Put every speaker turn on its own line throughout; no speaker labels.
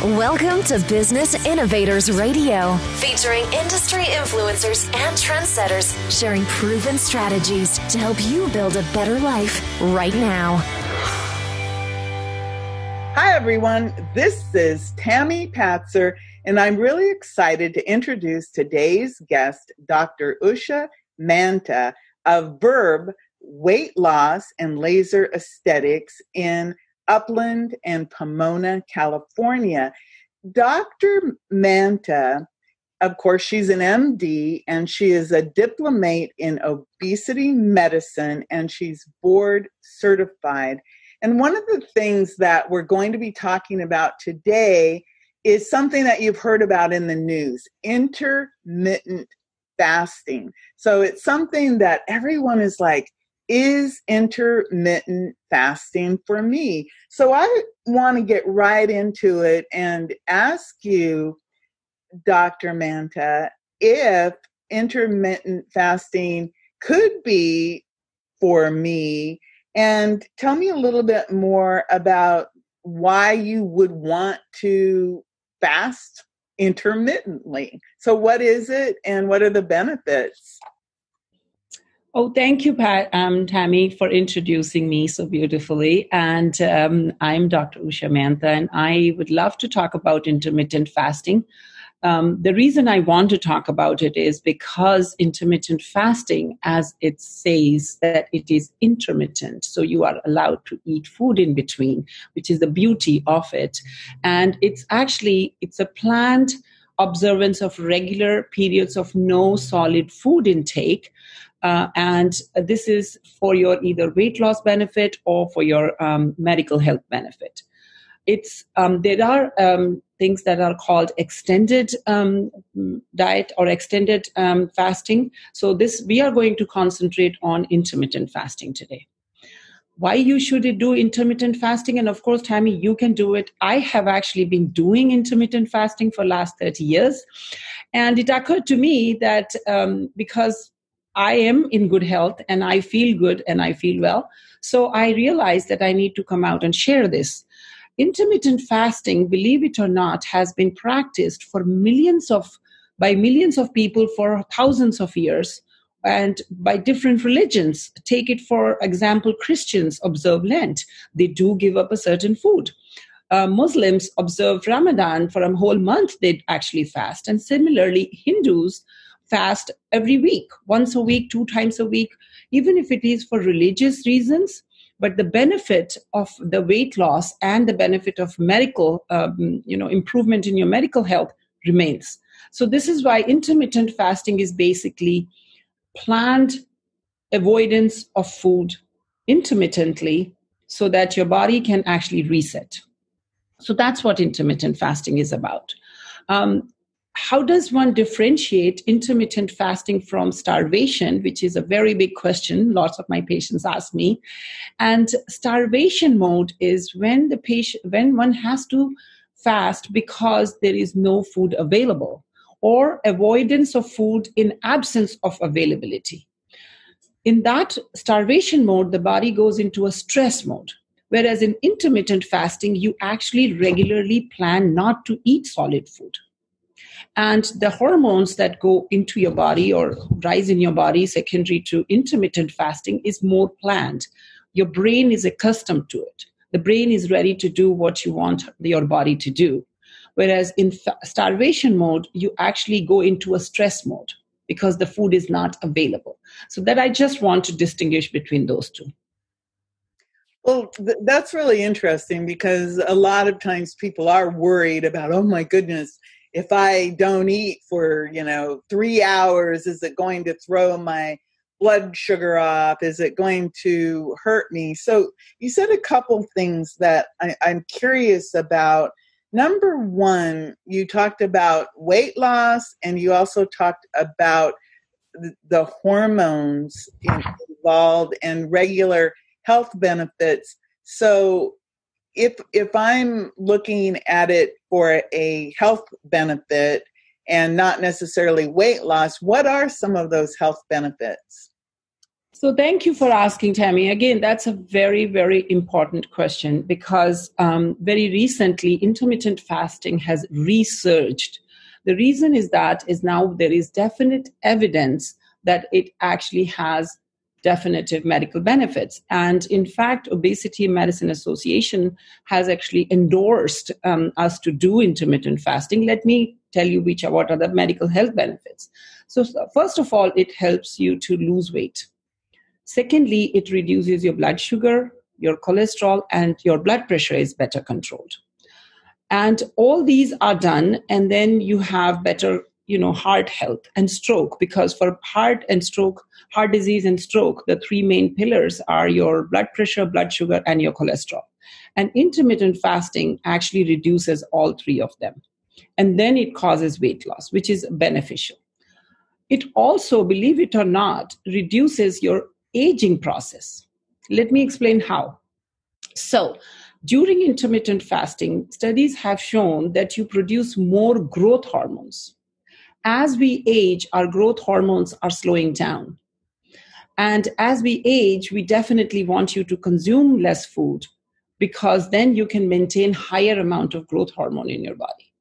Welcome to Business Innovators Radio, featuring industry influencers and trendsetters sharing proven strategies to help you build a better life right now.
Hi, everyone. This is Tammy Patzer, and I'm really excited to introduce today's guest, Dr. Usha Mantha of Verve Weight Loss and Laser Aesthetics in Upland and Pomona, California. Dr. Mantha, of course, she's an MD and she is a diplomate in obesity medicine and she's board certified. And one of the things that we're going to be talking about today is something that you've heard about in the news intermittent fasting. So it's something that everyone is like, is intermittent fasting for me? So I want to get right into it and ask you, Dr. Mantha, if intermittent fasting could be for me. And tell me a little bit more about why you would want to fast intermittently. So, what is it and what are the benefits?
Oh, thank you, Pat, um, Tammy, for introducing me so beautifully. And um, I'm Dr. Usha Mantha, and I would love to talk about intermittent fasting. Um, the reason I want to talk about it is because intermittent fasting, as it says, that it is intermittent. So you are allowed to eat food in between, which is the beauty of it. And it's actually, it's a planned observance of regular periods of no solid food intake uh, and this is for your either weight loss benefit or for your um, medical health benefit. It's um, there are um, things that are called extended um, diet or extended um, fasting. So this we are going to concentrate on intermittent fasting today why you should do intermittent fasting and of course tammy you can do it i have actually been doing intermittent fasting for last 30 years and it occurred to me that um, because I am in good health and I feel good and I feel well. So I realized that I need to come out and share this. Intermittent fasting, believe it or not, has been practiced for millions of by millions of people for thousands of years and by different religions. Take it for example, Christians observe Lent. They do give up a certain food. Uh, Muslims observe Ramadan for a whole month, they actually fast. And similarly, Hindus fast every week, once a week, two times a week, even if it is for religious reasons. But the benefit of the weight loss and the benefit of medical, um, you know, improvement in your medical health remains. So this is why intermittent fasting is basically planned avoidance of food intermittently so that your body can actually reset. So that's what intermittent fasting is about. Um, how does one differentiate intermittent fasting from starvation, which is a very big question. Lots of my patients ask me. And starvation mode is when the patient, when one has to fast because there is no food available or avoidance of food in absence of availability. In that starvation mode, the body goes into a stress mode. Whereas in intermittent fasting, you actually regularly plan not to eat solid food and the hormones that go into your body or rise in your body secondary to intermittent fasting is more planned. Your brain is accustomed to it. The brain is ready to do what you want your body to do. Whereas in starvation mode you actually go into a stress mode because the food is not available. So that i just want to distinguish between those two.
Well, th- that's really interesting because a lot of times people are worried about, oh my goodness, if I don't eat for, you know, three hours, is it going to throw my blood sugar off? Is it going to hurt me? So you said a couple things that I, I'm curious about. Number one, you talked about weight loss and you also talked about the, the hormones involved and regular health benefits. So if if I'm looking at it for a health benefit and not necessarily weight loss, what are some of those health benefits?
So, thank you for asking, Tammy. Again, that's a very, very important question because um, very recently intermittent fasting has resurged. The reason is that is now there is definite evidence that it actually has definitive medical benefits. And in fact, Obesity Medicine Association has actually endorsed um, us to do intermittent fasting. Let me tell you which are what are the medical health benefits. So, first of all, it helps you to lose weight Secondly, it reduces your blood sugar, your cholesterol, and your blood pressure is better controlled. And all these are done, and then you have better you know heart health and stroke because for heart and stroke heart disease and stroke the three main pillars are your blood pressure blood sugar and your cholesterol and intermittent fasting actually reduces all three of them and then it causes weight loss which is beneficial it also believe it or not reduces your aging process. Let me explain how. So, during intermittent fasting, studies have shown that you produce more growth hormones. As we age, our growth hormones are slowing down. And as we age, we definitely want you to consume less food because then you can maintain higher amount of growth hormone in your body.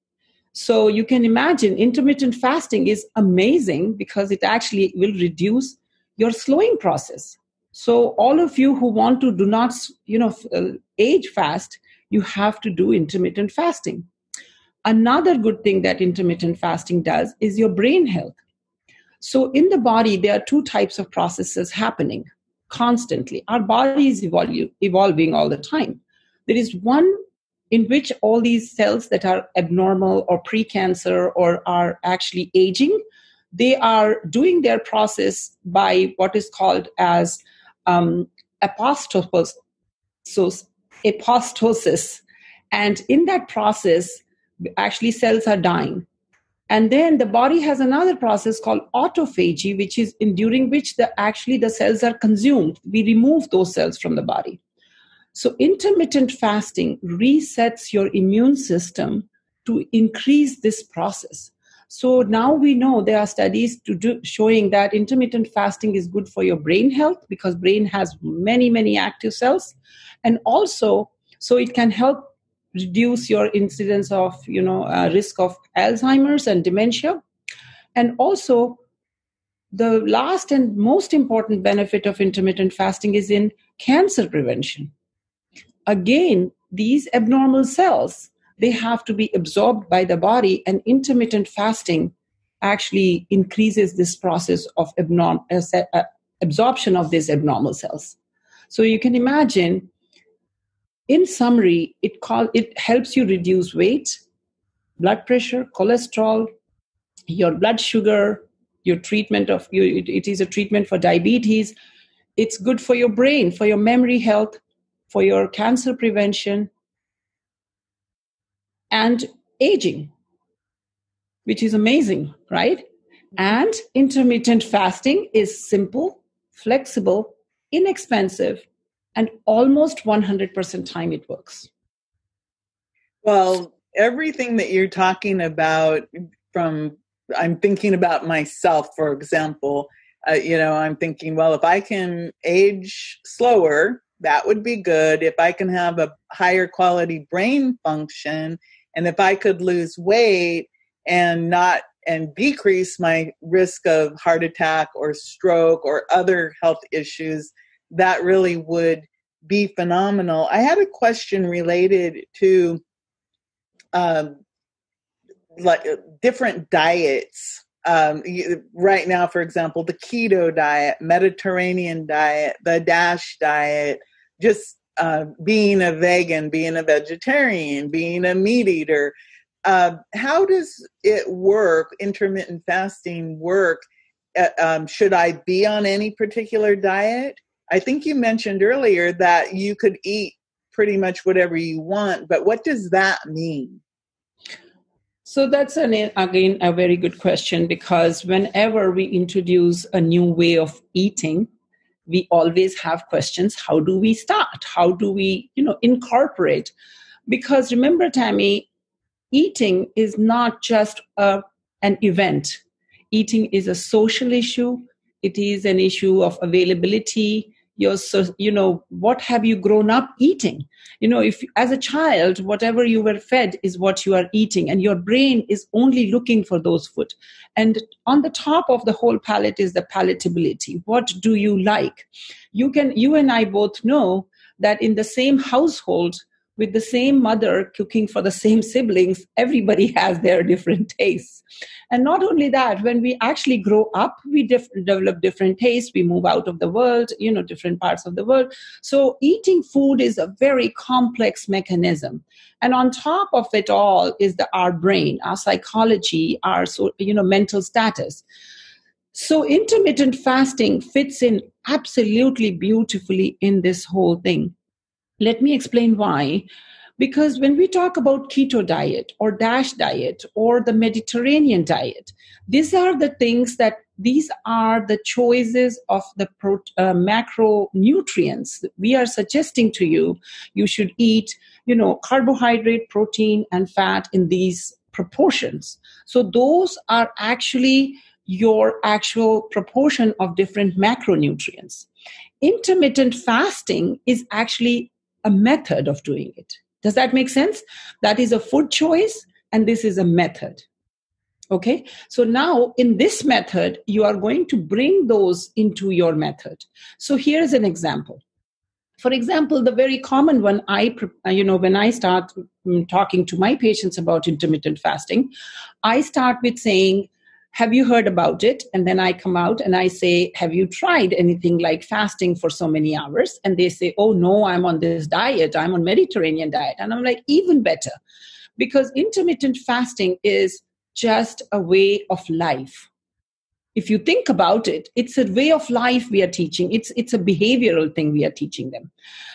So you can imagine intermittent fasting is amazing because it actually will reduce your slowing process so all of you who want to do not you know uh, age fast you have to do intermittent fasting another good thing that intermittent fasting does is your brain health. So in the body there are two types of processes happening constantly. Our body is evolu- evolving all the time. There is one in which all these cells that are abnormal or precancer or are actually aging they are doing their process by what is called as um, apoptosis, apoptosis. And in that process, actually cells are dying. And then the body has another process called autophagy, which is in during which the actually the cells are consumed. We remove those cells from the body. So intermittent fasting resets your immune system to increase this process. So now we know there are studies to do, showing that intermittent fasting is good for your brain health because brain has many many active cells, and also so it can help reduce your incidence of you know uh, risk of Alzheimer's and dementia, and also the last and most important benefit of intermittent fasting is in cancer prevention. Again, these abnormal cells they have to be absorbed by the body and intermittent fasting actually increases this process of abnorm- uh, uh, absorption of these abnormal cells so you can imagine in summary it call, it helps you reduce weight blood pressure cholesterol your blood sugar your treatment of you it, it is a treatment for diabetes it's good for your brain for your memory health for your cancer prevention and aging, which is amazing, right? And intermittent fasting is simple, flexible, inexpensive, and almost 100% time it works.
Well, everything that you're talking about from I'm thinking about myself, for example. Uh, you know, I'm thinking, well, if I can age slower, that would be good. If I can have a higher quality brain function and if I could lose weight and not and decrease my risk of heart attack or stroke or other health issues, that really would be phenomenal. I had a question related to um, like uh, different diets. Um, right now, for example, the keto diet, Mediterranean diet, the DASH diet, just uh, being a vegan, being a vegetarian, being a meat eater. Uh, how does it work? Intermittent fasting work? Uh, um, should I be on any particular diet? I think you mentioned earlier that you could eat pretty much whatever you want, but what does that mean?
So that's an again a very good question because whenever we introduce a new way of eating, we always have questions how do we start? How do we you know incorporate? Because remember tammy eating is not just a, an event. Eating is a social issue. It is an issue of availability your you know what have you grown up eating? You know if as a child whatever you were fed is what you are eating and your brain is only looking for those food. And on the top of the whole palate is the palatability. What do you like? You can you and i both know that in the same household with the same mother cooking for the same siblings, everybody has their different tastes. And not only that, when we actually grow up, we develop different tastes. We move out of the world, you know, different parts of the world. So eating food is a very complex mechanism. And on top of it all is the our brain, our psychology, our so, you know mental status. So intermittent fasting fits in absolutely beautifully in this whole thing. Let me explain why. Because when we talk about keto diet or DASH diet or the Mediterranean diet, these are the things that these are the choices of the pro, uh, macronutrients we are suggesting to you. You should eat, you know, carbohydrate, protein, and fat in these proportions. So those are actually your actual proportion of different macronutrients. Intermittent fasting is actually a method of doing it. Does that make sense? That is a food choice, and this is a method. Okay, so now in this method, you are going to bring those into your method. So here's an example. For example, the very common one I, you know, when I start mm, talking to my patients about intermittent fasting, I start with saying, have you heard about it? And then i come out and i say have you tried anything like fasting for so many hours? And they say oh no i'm on this diet. I'm on mediterranean diet. And i'm like even better because intermittent fasting is just a way of life. If you think about it it's a way of life we are teaching. It's it's a behavioral thing we are teaching them.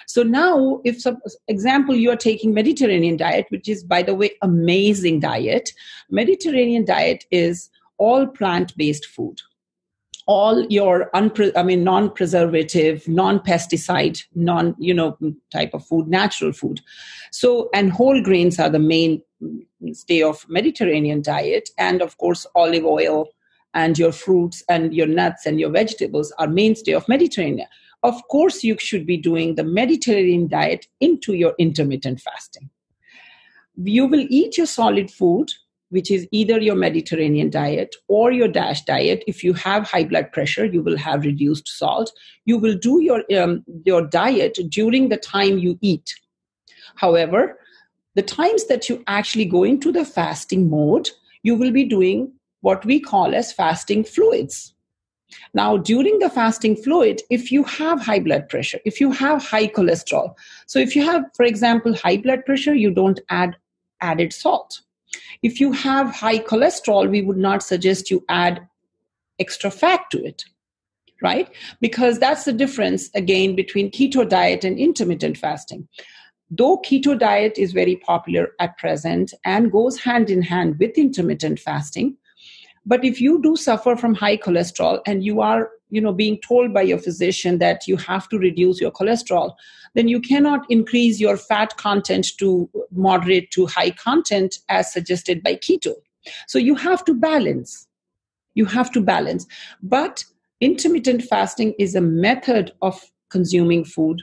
So now if some example you are taking mediterranean diet which is by the way amazing diet. Mediterranean diet is all plant based food. All your unpre- i mean non preservative non pesticide non you know type of food natural food. So and whole grains are the main stay of mediterranean diet. And of course olive oil and your fruits and your nuts and your vegetables are mainstay of mediterranean. Of course you should be doing the mediterranean diet into your intermittent fasting. You will eat your solid food which is either your Mediterranean diet or your DASH diet. If you have high blood pressure, you will have reduced salt. You will do your, um, your diet during the time you eat. However, the times that you actually go into the fasting mode, you will be doing what we call as fasting fluids. Now, during the fasting fluid, if you have high blood pressure, if you have high cholesterol, so if you have, for example, high blood pressure, you don't add added salt if you have high cholesterol, we would not suggest you add extra fat to it, right? Because that's the difference, again, between keto diet and intermittent fasting. Though keto diet is very popular at present and goes hand in hand with intermittent fasting, but if you do suffer from high cholesterol and you are you know being told by your physician that you have to reduce your cholesterol then you cannot increase your fat content to moderate to high content as suggested by keto so you have to balance you have to balance but intermittent fasting is a method of consuming food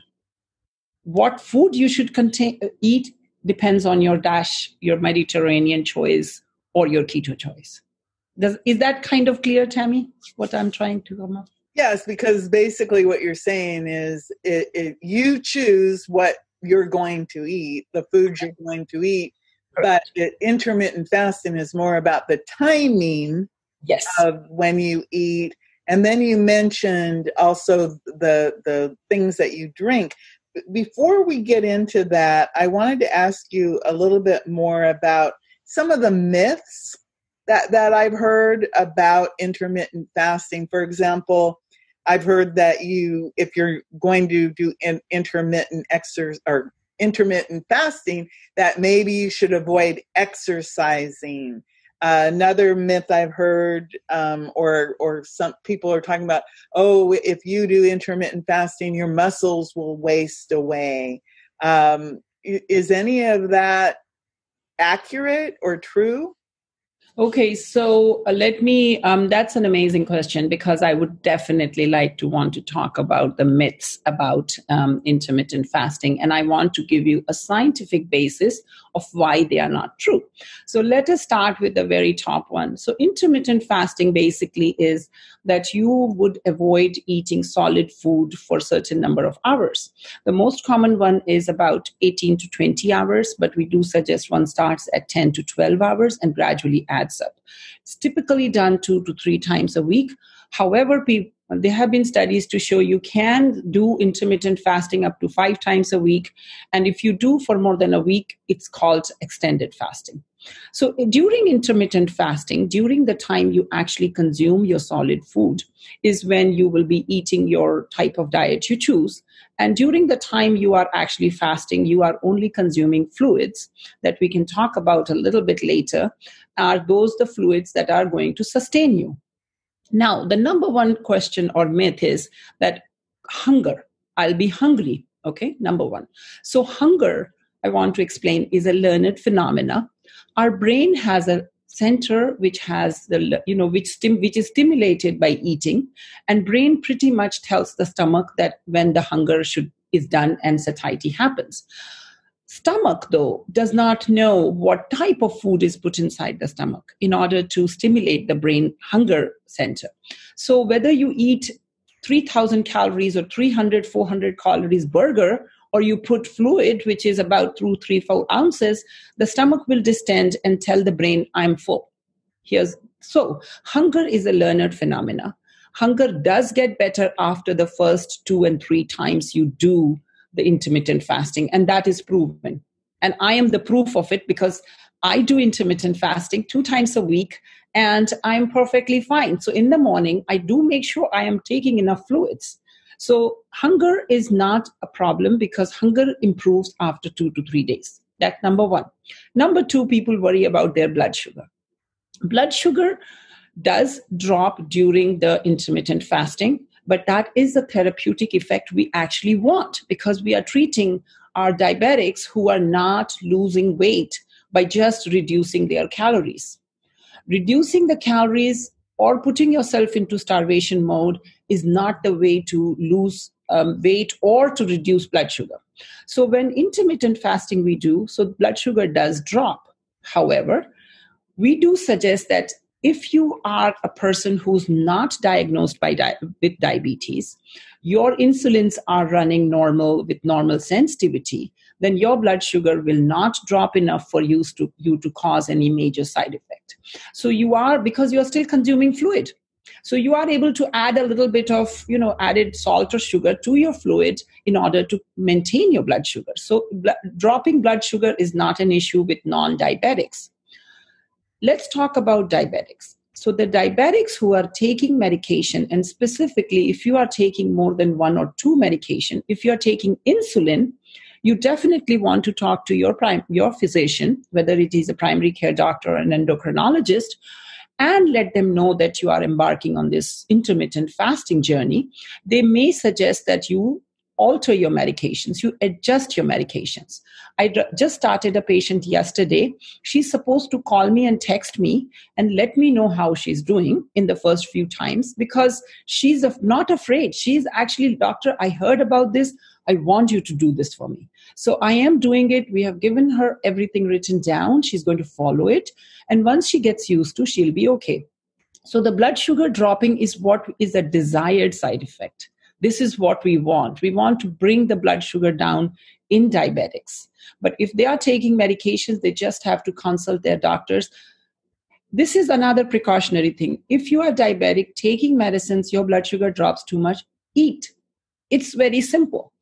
what food you should contain, eat depends on your dash your mediterranean choice or your keto choice does, is that kind of clear, Tammy? What I'm trying to come up?
Yes, because basically what you're saying is it, it, you choose what you're going to eat, the food you're going to eat, but it, intermittent fasting is more about the timing
yes.
of when you eat. And then you mentioned also the the things that you drink. Before we get into that, I wanted to ask you a little bit more about some of the myths that that I've heard about intermittent fasting. For example, I've heard that you, if you're going to do in, intermittent exercise or intermittent fasting, that maybe you should avoid exercising. Uh, another myth I've heard, um, or or some people are talking about, oh, if you do intermittent fasting, your muscles will waste away. Um, is any of that accurate or true?
Okay, so uh, let me. Um, that's an amazing question because I would definitely like to want to talk about the myths about um, intermittent fasting, and I want to give you a scientific basis of why they are not true. So let us start with the very top one. So intermittent fasting basically is that you would avoid eating solid food for a certain number of hours. The most common one is about 18 to 20 hours, but we do suggest one starts at 10 to 12 hours and gradually adds up. It's typically done two to three times a week. However, people there have been studies to show you can do intermittent fasting up to five times a week. And if you do for more than a week, it's called extended fasting. So uh, during intermittent fasting, during the time you actually consume your solid food, is when you will be eating your type of diet you choose. And during the time you are actually fasting, you are only consuming fluids that we can talk about a little bit later. Are those the fluids that are going to sustain you? Now, the number one question or myth is that hunger, I'll be hungry. Okay, number one. So, hunger, I want to explain, is a learned phenomena. Our brain has a center which has the you know which stim- which is stimulated by eating and brain pretty much tells the stomach that when the hunger should is done and satiety happens stomach though does mm-hmm. not know what type of food is put inside the stomach in order to stimulate the brain hunger center. So whether you eat 3000 calories or 300 400 calories burger or you put fluid which is about two, three, four ounces the stomach will distend and tell the brain i'm full. Here's so hunger is a learned phenomena. Hunger does get better after the first two and three times you do the intermittent fasting, and that is proven. And I am the proof of it because I do intermittent fasting two times a week and I'm perfectly fine. So in the morning, I do make sure I am taking enough fluids. So hunger is not a problem because hunger improves after two to three days. That number one. Number two, people worry about their blood sugar. Blood sugar does drop during the intermittent fasting but that is the therapeutic effect we actually want because we are treating our diabetics who are not losing weight by just reducing their calories. Reducing the calories or putting yourself into starvation mode is not the way to lose um, weight or to reduce blood sugar. So, when intermittent fasting we do, so blood sugar does drop. However, we do suggest that if you are a person who's not diagnosed by di- with diabetes your insulins are running normal with normal sensitivity then your blood sugar will not drop enough for you to you to cause any major side effect. So you are because you're still consuming fluid. So you are able to add a little bit of you know added salt or sugar to your fluid in order to maintain your blood sugar. So bl- dropping blood sugar is not an issue with non diabetics let's talk about diabetics. So, the diabetics who are taking medication, and specifically if you are taking more than one or two medication, if you are taking insulin, you definitely want to talk to your prime, your physician, whether it is a primary care doctor or an endocrinologist, and let them know that you are embarking on this intermittent fasting journey. They may suggest that you alter your medications, you adjust your medications. I just started a patient yesterday. She's supposed to call me and text me and let me know how she's doing in the first few times because she's not afraid. She's actually, doctor, I heard about this. I want you to do this for me. So I am doing it. We have given her everything written down. She's going to follow it. And once she gets used to, she'll be okay. So the blood sugar dropping is what is a desired side effect. This is what we want. We want to bring the blood sugar down in diabetics. But if they are taking medications, they just have to consult their doctors. This is another precautionary thing. If you are diabetic, taking medicines, your blood sugar drops too much, eat. It's very simple.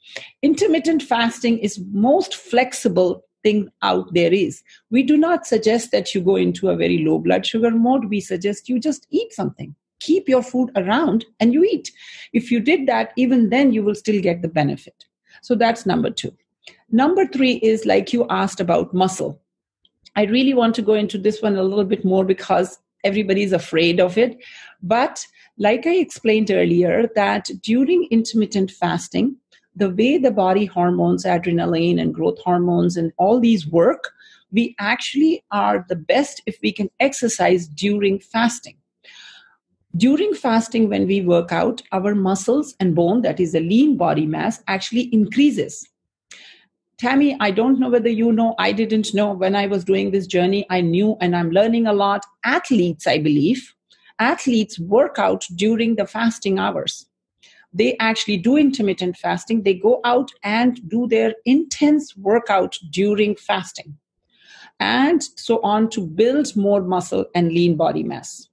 Intermittent fasting is most flexible thing out there is. We do not suggest that you go into a very low blood sugar mode. We suggest you just eat something keep your food around and you eat. If you did that, even then you will still get the benefit. So that's number two. Number three is like you asked about muscle. I really want to go into this one a little bit more because everybody's afraid of it. But like I explained earlier, that during intermittent fasting, the way the body hormones, adrenaline and growth hormones, and all these work, we actually are the best if we can exercise during fasting. During fasting, when we work out, our muscles and bone, that is the lean body mass, actually increases. Tammy, I don't know whether you know, I didn't know when I was doing this journey. I knew and I'm learning a lot. Athletes, I believe, athletes work out during the fasting hours. They actually do intermittent fasting. They go out and do their intense workout during fasting. And so on to build more muscle and lean body mass.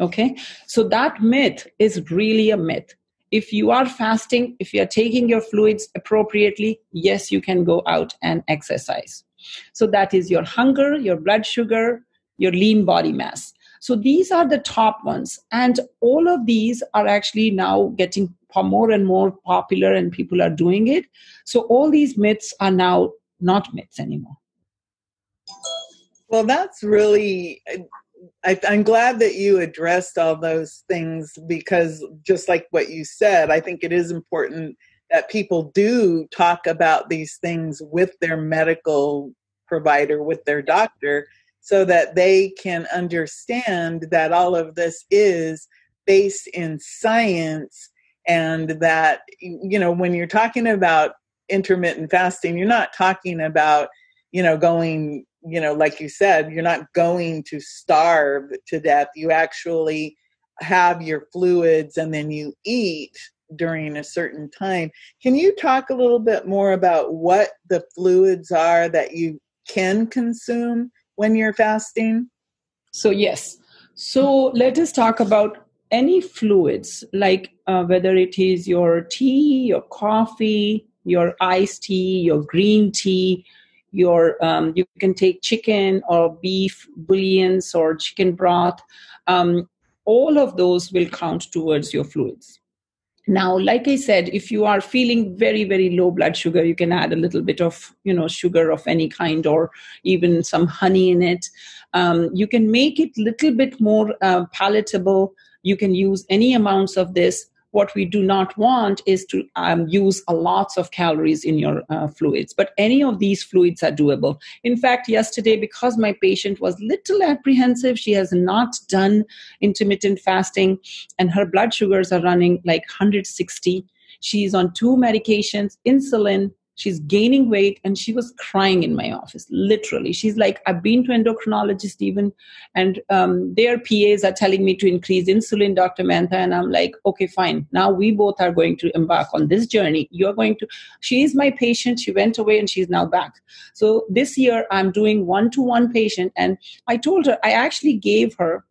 Okay. So that myth is really a myth if you are fasting, if you are taking your fluids appropriately, yes, you can go out and exercise. So that is your hunger, your blood sugar, your lean body mass. So these are the top ones. And all of these are actually now getting more and more popular and people are doing it. So all these myths are now not myths anymore.
Well, that's really uh, I, am glad that you addressed all those things because, just like what you said, I think it is important that people do talk about these things with their medical provider, with their doctor, so that they can understand that all of this is based in science and that, you know, when you're talking about intermittent fasting, you're not talking about, you know, going you know, like you said, you're not going to starve to death. You actually have your fluids and then you eat during a certain time. Can you talk a little bit more about what the fluids are that you can consume when you're fasting?
So, yes. So, let us talk about any fluids, like uh, whether it is your tea, your coffee, your iced tea, your green tea, your um, you can take chicken or beef bouillons or chicken broth. Um, all of those will count towards your fluids. Now like i said if you are feeling very very low blood sugar you can add a little bit of you know sugar of any kind or even some honey in it. Um, you can make it little bit more uh, palatable. You can use any amounts of this what we do not want is to um, use a lots of calories in your uh, fluids but any of these fluids are doable. In fact yesterday because my patient was little apprehensive she has not done intermittent fasting and her blood sugars are running like 160 she's on two medications insulin she's gaining weight and she was crying in my office literally. She's like i've been to endocrinologist even and um, their pas are telling me to increase insulin dr mantha and i'm like okay fine. Now we both are going to embark on this journey. You're going to she is my patient. She went away and she's now back. So this year i'm doing one to one patient and i told her i actually gave her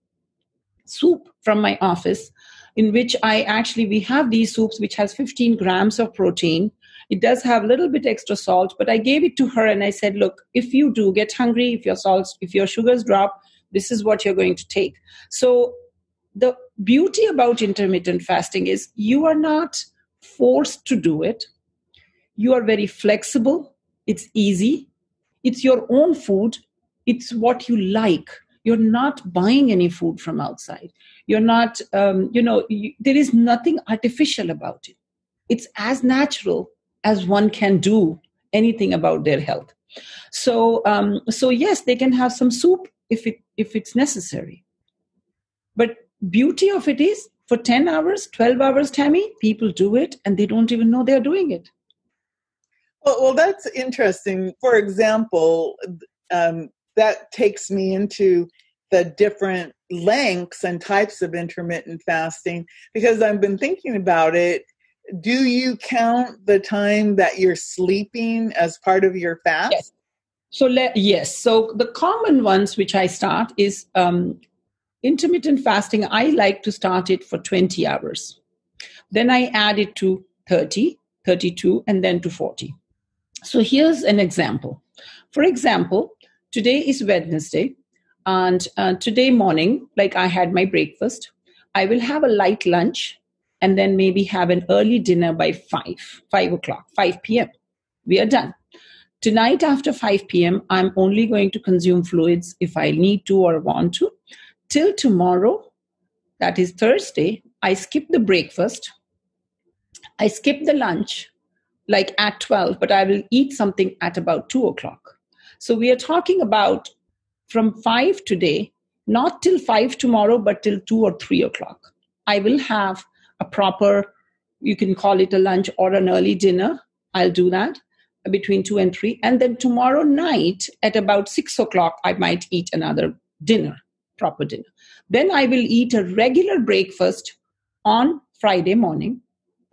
soup from my office in which i actually we have these soups which has 15 grams of protein it does have a little bit extra salt, but I gave it to her and I said, look, if you do get hungry, if your salts, if your sugars drop, this is what you're going to take. So the beauty about intermittent fasting is you are not forced to do it. You are very flexible. It's easy. It's your own food. It's what you like. You're not buying any food from outside. You're not, um, you know, you, there is nothing artificial about it. It's as natural as one can do anything about their health. So, um, so yes, they can have some soup if it if it's necessary. But beauty of it is for 10 hours 12 hours tammy people do it and they don't even know they're doing it
well, well that's interesting for example um, that takes me into the different lengths and types of intermittent fasting because i've been thinking about it do you count the time that you're sleeping as part of your fast?
Yes. So let, yes. So the common ones which I start is um, intermittent fasting. I like to start it for 20 hours. Then I add it to 30, 32, and then to 40. So here's an example. For example, today is Wednesday, and uh, today morning, like I had my breakfast, I will have a light lunch and then maybe have an early dinner by 5, 5 o'clock, 5 p.m. We are done. Tonight after 5 p.m., I'm only going to consume fluids if I need to or want to. Till tomorrow, that is Thursday, I skip the breakfast. I skip the lunch like at 12, but I will eat something at about 2 o'clock. So we are talking about from 5 today, not till 5 tomorrow, but till 2 or 3 o'clock. I will have a proper, you can call it a lunch or an early dinner. I'll do that between 2 and 3. And then tomorrow night at about 6 o'clock, I might eat another dinner, proper dinner. Then I will eat a regular breakfast on Friday morning,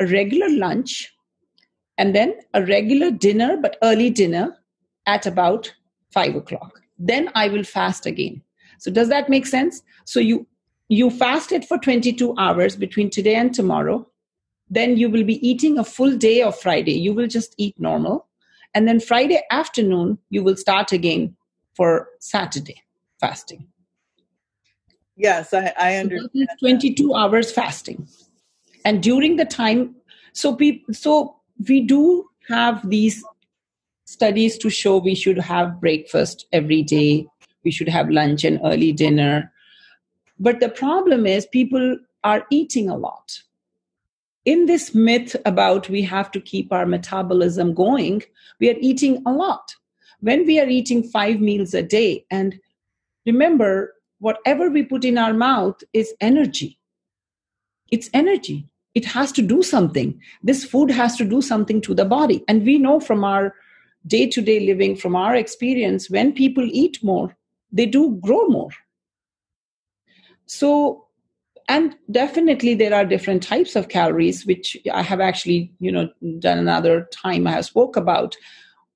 a regular lunch, and then a regular dinner, but early dinner at about 5 o'clock. Then I will fast again. So does that make sense? So you you fasted for 22 hours between today and tomorrow. Then you will be eating a full day of Friday. You will just eat normal. And then Friday afternoon, you will start again for Saturday fasting.
Yes, I, I understand.
So 22 hours fasting. And during the time, so people, so we do have these studies to show we should have breakfast every day, we should have lunch and early dinner. But the problem is people are eating a lot. In this myth about we have to keep our metabolism going, we are eating a lot. When we are eating five meals a day, and remember, whatever we put in our mouth is energy. It's energy. It has to do something. This food has to do something to the body. And we know from our day to day living, from our experience, when people eat more, they do grow more. So, and definitely there are different types of calories, which I have actually, you know, done another time I have spoke about.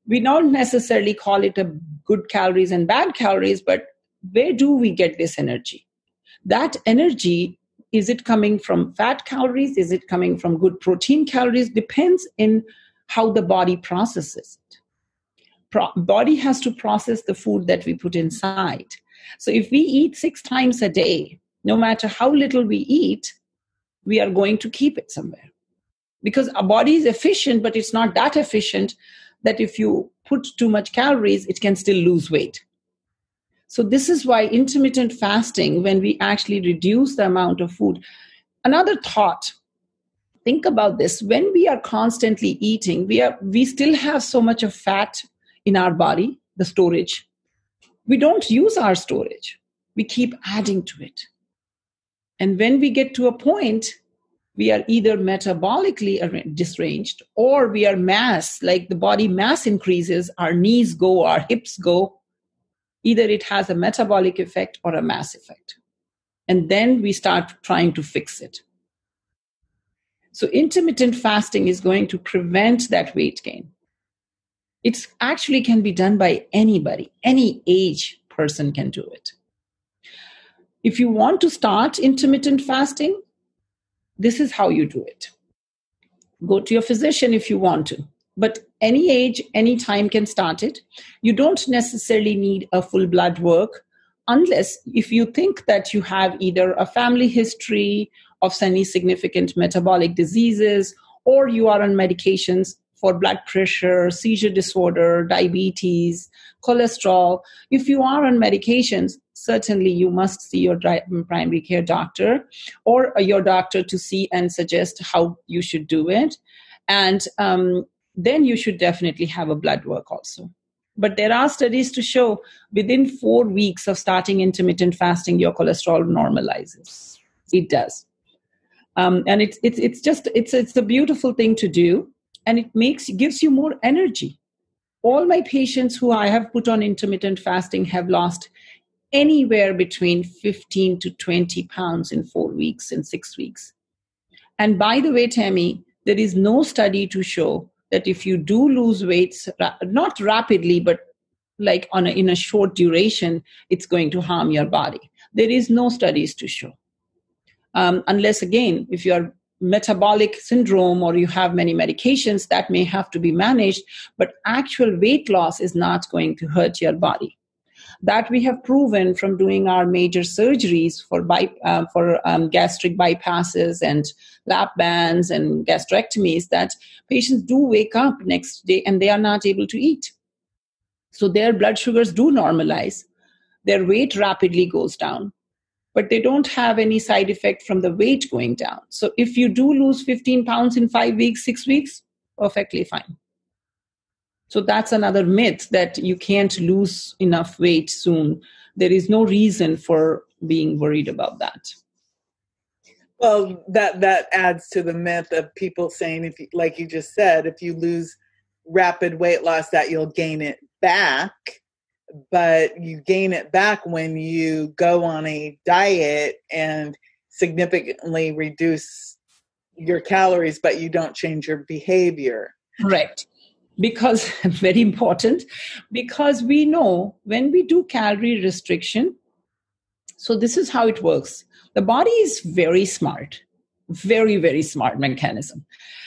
We don't necessarily call it a good calories and bad calories, but where do we get this energy? That energy, is it coming from fat calories? Is it coming from good protein calories? Depends in how the body processes it. Pro- body has to process the food that we put inside. So if we eat six times a day, no matter how little we eat, we are going to keep it somewhere. Because our body is efficient, but it's not that efficient that if you put too much calories, it can still lose weight. So, this is why intermittent fasting, when we actually reduce the amount of food, another thought think about this. When we are constantly eating we are we still have so much of fat in our body the storage. We don't use our storage. We keep adding to it and when we get to a point we are either metabolically disranged or we are mass like the body mass increases our knees go our hips go either it has a metabolic effect or a mass effect. And then we start trying to fix it. So, intermittent fasting is going to prevent that weight gain. It actually can be done by anybody, any age person can do it. If you want to start intermittent fasting, this is how you do it. Go to your physician if you want to but any age, any time can start it. You don't necessarily need a full blood work unless if you think that you have either a family history of any significant metabolic diseases or you are on medications for blood pressure, seizure disorder, diabetes, cholesterol. If you are on medications, certainly you must see your primary care doctor or your doctor to see and suggest how you should do it. And um, then you should definitely have a blood work also. But there are studies to show within four weeks of starting intermittent fasting, your cholesterol normalizes. It does. Um, and it's, it's, it's just, it's, it's a beautiful thing to do. And it makes, gives you more energy. All my patients who I have put on intermittent fasting have lost anywhere between 15 to 20 pounds in four weeks and six weeks. And by the way, Tammy, there is no study to show that if you do lose weight, not rapidly, but like on a, in a short duration, it's going to harm your body. There is no studies to show. Um, unless, again, if you are metabolic syndrome or you have many medications that may have to be managed, but actual weight loss is not going to hurt your body that we have proven from doing our major surgeries for by, uh, for um, gastric bypasses and lap bands and gastrectomies that patients do wake up next day and they are not able to eat. So their blood sugars do normalize. Their weight rapidly goes down but they don't have any side effect from the weight going down. So if you do lose 15 pounds in 5 weeks 6 weeks perfectly fine So that's another myth that you can't lose enough weight soon. There is no reason for being worried about that.
Well, that that adds to the myth of people saying if you, like you just said, if you lose rapid weight loss that you'll gain it back, but you gain it back when you go on a diet and significantly reduce your calories but you don't change your behavior.
Correct because very important because we know when we do calorie restriction so this is how it works. The body is very smart very very smart mechanism.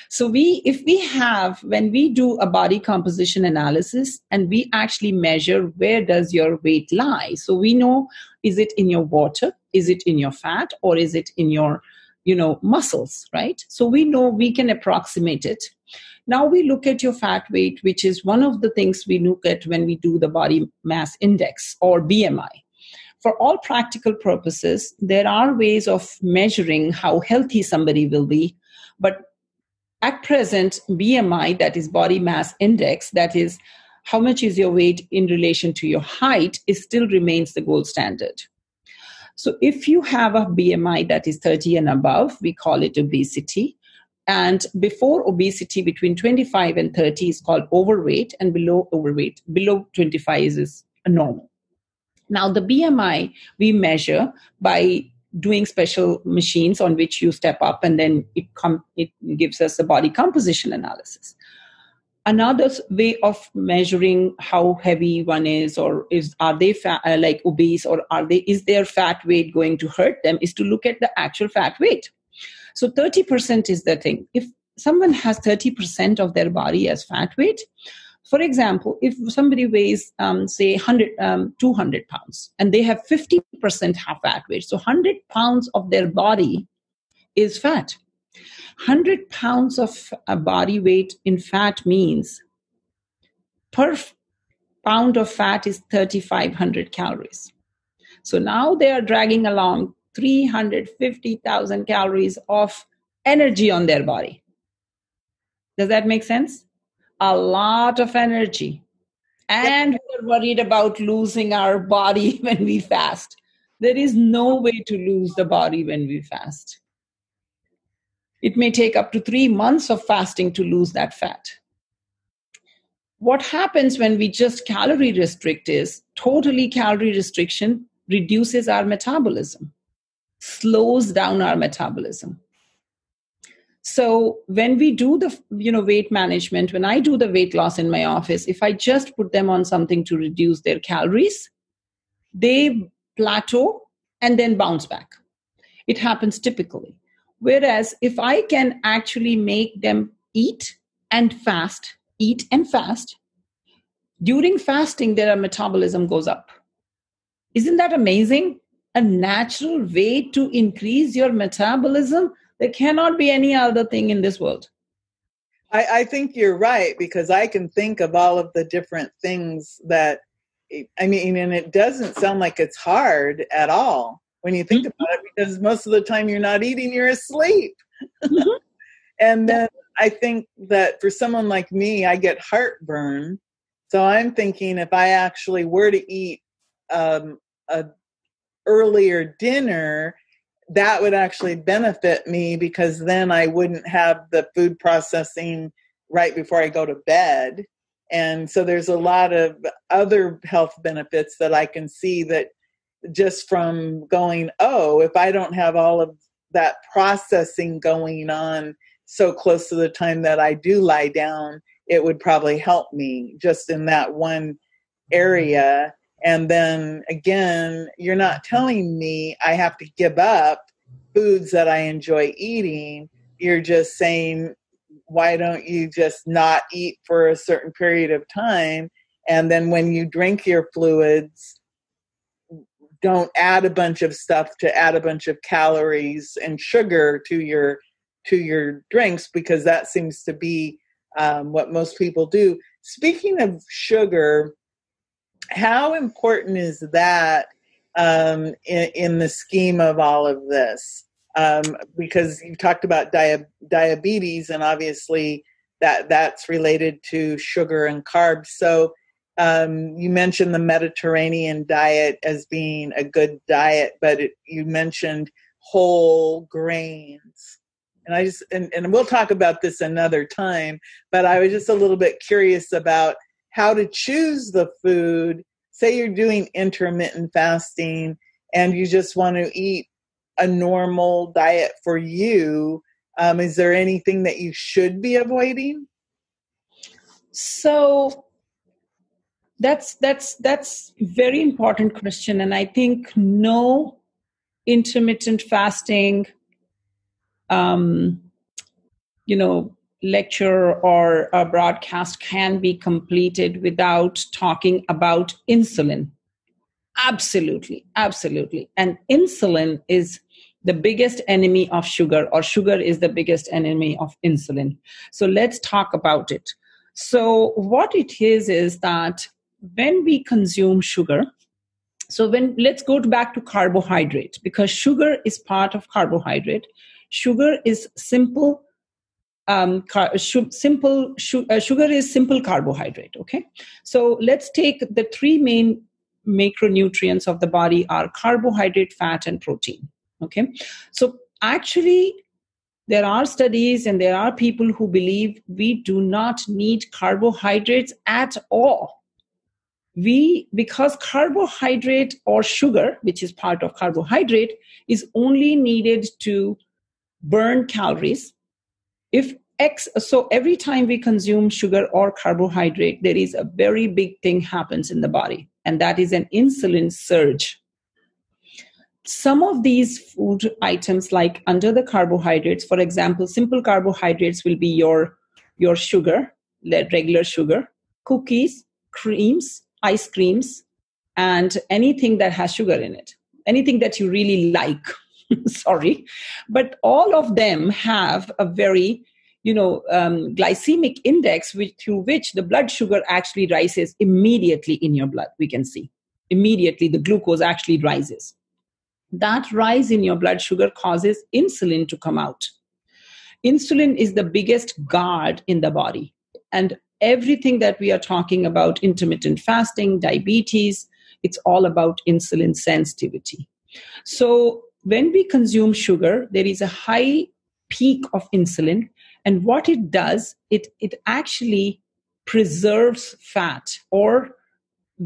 So we if we have when we do a body composition analysis and we actually measure where does your weight lie so we know is it in your water is it in your fat or is it in your you know muscles right? So we know we can approximate it now we look at your fat weight, which is one of the things we look at when we do the body mass index or BMI. For all practical purposes, there are ways of measuring how healthy somebody will be, but at present, BMI, that is body mass index, that is how much is your weight in relation to your height, is still remains the gold standard. So if you have a BMI that is 30 and above, we call it obesity. And before obesity, between 25 and 30 is called overweight, and below overweight, below 25 is, normal. Now, the BMI we measure by doing special machines on which you step up, and then it com- it gives us a body composition analysis. Another way of measuring how heavy one is, or is are they fat, uh, like obese, or are they is their fat weight going to hurt them, is to look at the actual fat weight. So 30% is the thing. If someone has 30% of their body as fat weight, for example, if somebody weighs, um, say, 100, um, 200 pounds and they have 50% half fat weight, so 100 pounds of their body is fat. 100 pounds of a body weight in fat means per pound of fat is 3,500 calories. So now they are dragging along 350,000 calories of energy on their body. Does that make sense? A lot of energy. And we're worried about losing our body when we fast. There is no way to lose the body when we fast. It may take up to three months of fasting to lose that fat. What happens when we just calorie restrict is totally calorie restriction reduces our metabolism slows down our metabolism. So when we do the you know weight management when i do the weight loss in my office if i just put them on something to reduce their calories they plateau and then bounce back. It happens typically. Whereas if i can actually make them eat and fast eat and fast during fasting their metabolism goes up. Isn't that amazing a natural way to increase your metabolism, there cannot be any other thing in this world.
I, I, think you're right because I can think of all of the different things that I mean, and it doesn't sound like it's hard at all when you think mm-hmm. about it because most of the time you're not eating, you're asleep. Mm-hmm. and then I think that for someone like me, I get heartburn. So I'm thinking if I actually were to eat um, a earlier dinner, that would actually benefit me because then I wouldn't have the food processing right before I go to bed. And so there's a lot of other health benefits that I can see that just from going, oh, if I don't have all of that processing going on so close to the time that I do lie down, it would probably help me just in that one area and then again, you're not telling me I have to give up foods that I enjoy eating. You're just saying, why don't you just not eat for a certain period of time? And then when you drink your fluids, don't add a bunch of stuff to add a bunch of calories and sugar to your to your drinks because that seems to be um, what most people do. Speaking of sugar, how important is that um, in, in, the scheme of all of this? Um, because you talked about dia- diabetes, and obviously that that's related to sugar and carbs. So um, you mentioned the Mediterranean diet as being a good diet, but it, you mentioned whole grains. And I just, and, and we'll talk about this another time, but I was just a little bit curious about how to choose the food. Say you're doing intermittent fasting and you just want to eat a normal diet for you. Um, is there anything that you should be avoiding?
So that's that's that's very important question and i think no intermittent fasting um you know lecture or a broadcast can be completed without talking about insulin absolutely absolutely and insulin is the biggest enemy of sugar or sugar is the biggest enemy of insulin so let's talk about it so what it is is that when we consume sugar, so when let's go back to carbohydrate because sugar is part of carbohydrate. Sugar is simple. Um, car, sh- simple sh- uh, sugar is simple carbohydrate. Okay, so let's take the three main macronutrients of the body are carbohydrate, fat, and protein. Okay, so actually there are studies and there are people who believe we do not need carbohydrates at all we because carbohydrate or sugar which is part of carbohydrate is only needed to burn calories if x so every time we consume sugar or carbohydrate there is a very big thing happens in the body and that is an insulin surge some of these food items like under the carbohydrates for example simple carbohydrates will be your your sugar regular sugar cookies creams ice creams, and anything that has sugar in it, anything that you really like. Sorry. But all of them have a very you know um, glycemic index which, through which the blood sugar actually rises immediately in your blood we can see immediately the glucose actually rises that rise in your blood sugar causes insulin to come out insulin is the biggest guard in the body and everything that we are talking about intermittent fasting, diabetes, it's all about insulin sensitivity. So when we consume sugar, there is a high peak of insulin. And what it does, it, it actually preserves fat or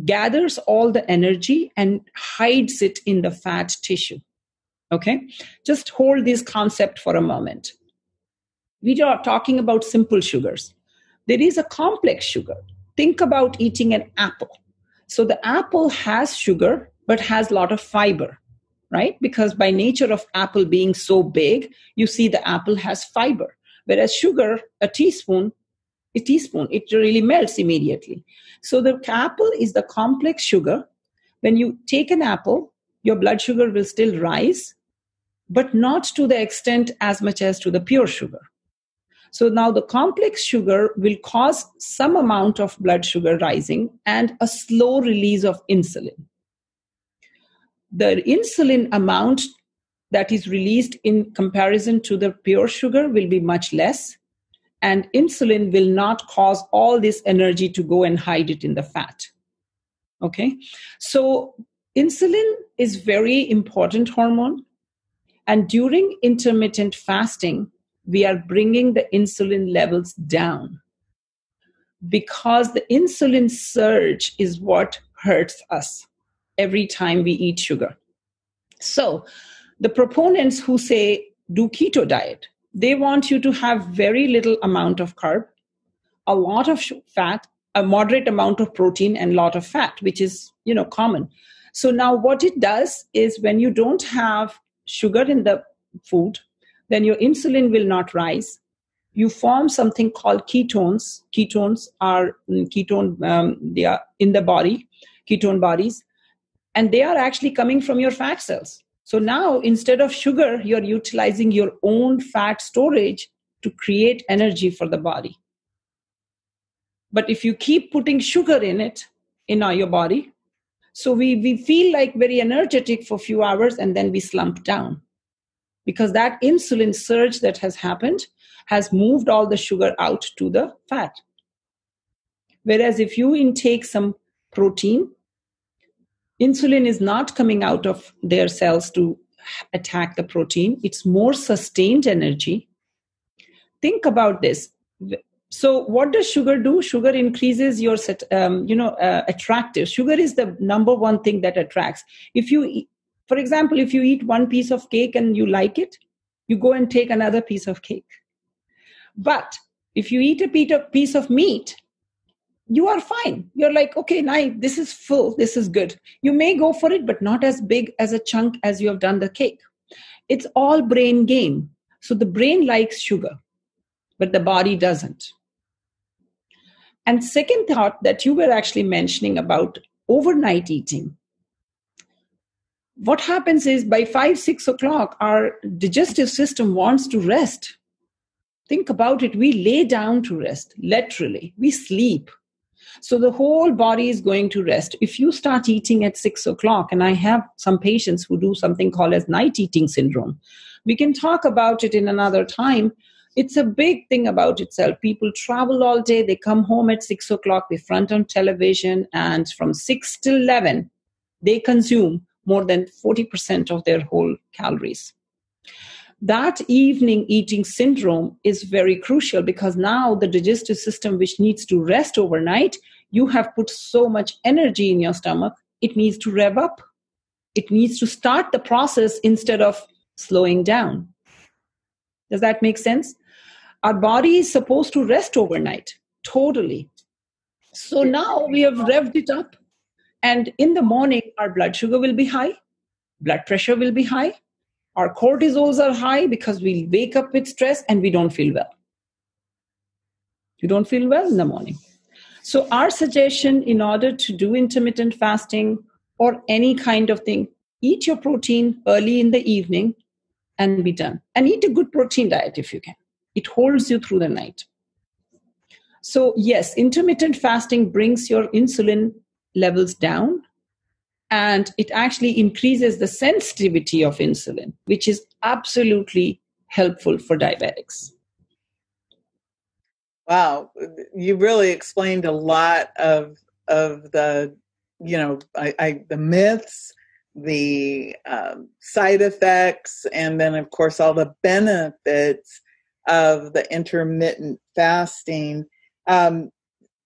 gathers all the energy and hides it in the fat tissue. Okay? Just hold this concept for a moment. We are talking about simple sugars there is a complex sugar. Think about eating an apple. So the apple has sugar, but has a lot of fiber, right? Because by nature of apple being so big, you see the apple has fiber. Whereas sugar, a teaspoon, a teaspoon, it really melts immediately. So the apple is the complex sugar. When you take an apple, your blood sugar will still rise, but not to the extent as much as to the pure sugar. So now the complex sugar will cause some amount of blood sugar rising and a slow release of insulin. The insulin amount that is released in comparison to the pure sugar will be much less, and insulin will not cause all this energy to go and hide it in the fat. Okay, so insulin is very important hormone, and during intermittent fasting, we are bringing the insulin levels down. Because the insulin surge is what hurts us every time we eat sugar. So, the proponents who say do keto diet, they want you to have very little amount of carb, a lot of fat, a moderate amount of protein and a lot of fat, which is, you know, common. So now what it does is when you don't have sugar in the food, then your insulin will not rise. You form something called ketones. Ketones are mm, ketone, um, they are in the body, ketone bodies, and they are actually coming from your fat cells. So now instead of sugar, you're utilizing your own fat storage to create energy for the body. But if you keep putting sugar in it, in your body, so we, we feel like very energetic for a few hours and then we slump down because that insulin surge that has happened has moved all the sugar out to the fat. Whereas if you intake some protein, insulin is not coming out of their cells to attack the protein, it's more sustained energy. Think about this. So, what does sugar do? Sugar increases your, um, you know, uh, attractive. Sugar is the number one thing that attracts. If you, for example, if you eat one piece of cake and you like it, you go and take another piece of cake. But if you eat a piece of meat you are fine. You're like, okay, now this is full, this is good. You may go for it, but not as big as a chunk as you have done the cake. It's all brain game. So the brain likes sugar, but the body doesn't. And second thought that you were actually mentioning about overnight eating. What happens is by five, six o'clock, our digestive system wants to rest. Think about it. We lay down to rest, literally. We sleep so the whole body is going to rest. If you start eating at six o'clock, and I have some patients who do something called as night eating syndrome, we can talk about it in another time. It's a big thing about itself. People travel all day, they come home at six o'clock, they front on television, and from six till 11, they consume more than 40% of their whole calories that evening eating syndrome is very crucial because now the digestive system which needs to rest overnight you have put so much energy in your stomach it needs to rev up. It needs to start the process instead of slowing down. Does that make sense? Our body is supposed to rest overnight totally. So now we have revved it up and in the morning our blood sugar will be high blood pressure will be high our cortisols are high because we wake up with stress and we don't feel well. You don't feel well in the morning. So, our suggestion in order to do intermittent fasting or any kind of thing, eat your protein early in the evening and be done. And eat a good protein diet if you can. It holds you through the night. So, yes, intermittent fasting brings your insulin levels down and it actually increases the sensitivity of insulin, which is absolutely helpful for diabetics.
Wow, you really explained a lot of of the you know I, I the myths, the um, side effects, and then of course all the benefits of the intermittent fasting. Um,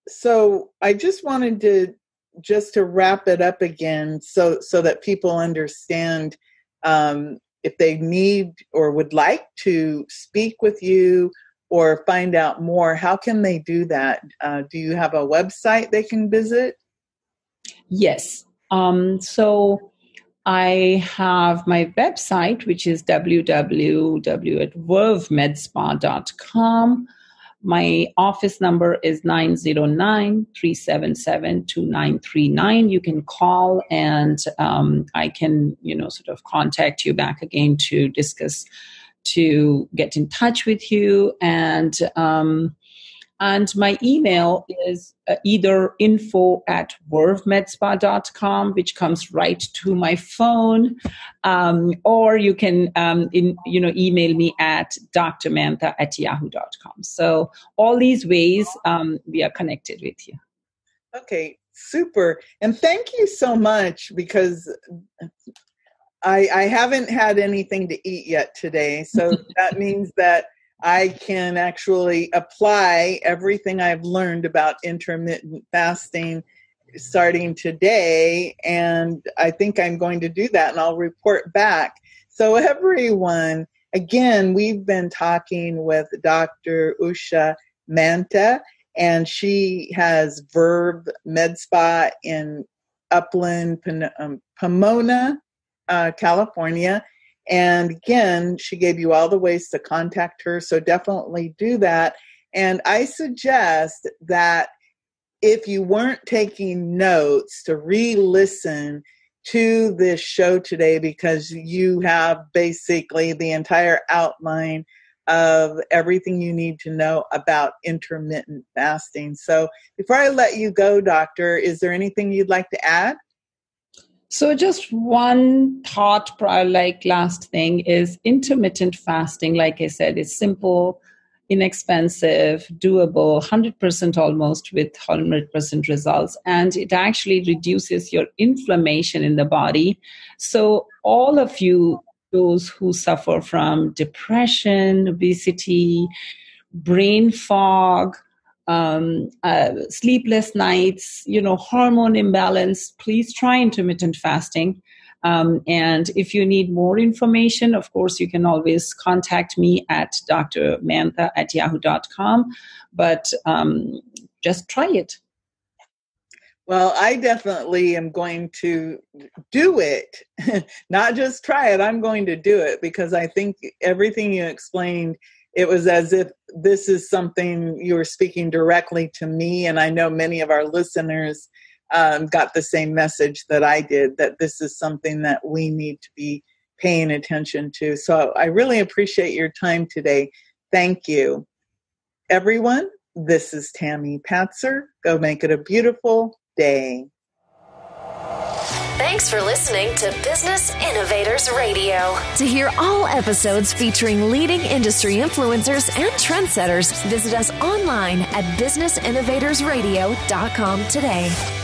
so I just wanted to just to wrap it up again so so that people understand um, if they need or would like to speak with you or find out more how can they do that? Uh, do you have a website they can visit?
Yes. Um, so i have my website which is www.vervemedspa.com my office number is 909 377 2939. You can call and um, I can, you know, sort of contact you back again to discuss, to get in touch with you. And um, and my email is uh, either info at vervemedspa.com, which comes right to my phone, um, or you can um, in, you know email me at drmantha at yahoo.com. So all these ways um, we are connected with you.
Okay, super. And thank you so much because I, I haven't had anything to eat yet today. So that means that I can actually apply everything I've learned about intermittent fasting starting today. And I think I'm going to do that and I'll report back. So, everyone, again, we've been talking with Dr. Usha Mantha, and she has Verve Med Spa in Upland, um, Pomona, uh, California. And again, she gave you all the ways to contact her. So definitely do that. And I suggest that if you weren't taking notes, to re listen to this show today because you have basically the entire outline of everything you need to know about intermittent fasting. So before I let you go, doctor, is there anything you'd like to add?
So, just one thought, like last thing, is intermittent fasting. Like I said, is simple. inexpensive, doable, 100% almost with 100% results. And it actually reduces your inflammation in the body. So, all of you, those who suffer from depression, obesity, brain fog, um, uh, sleepless nights, you know, hormone imbalance, please try intermittent fasting. Um, and if you need more information, of course, you can always contact me at drmantha at yahoo.com. But um, just try it.
Well, I definitely am going to do it, not just try it. I'm going to do it because I think everything you explained, it was as if this is something you were speaking directly to me. And I know many of our listeners um, got the same message that I did that this is something that we need to be paying attention to. So I really appreciate your time today. Thank you. Everyone, this is Tammy Patzer. Go make it a beautiful day.
Thanks for listening to Business Innovators Radio. To hear all episodes featuring leading industry influencers and trendsetters, visit us online at businessinnovatorsradio.com today.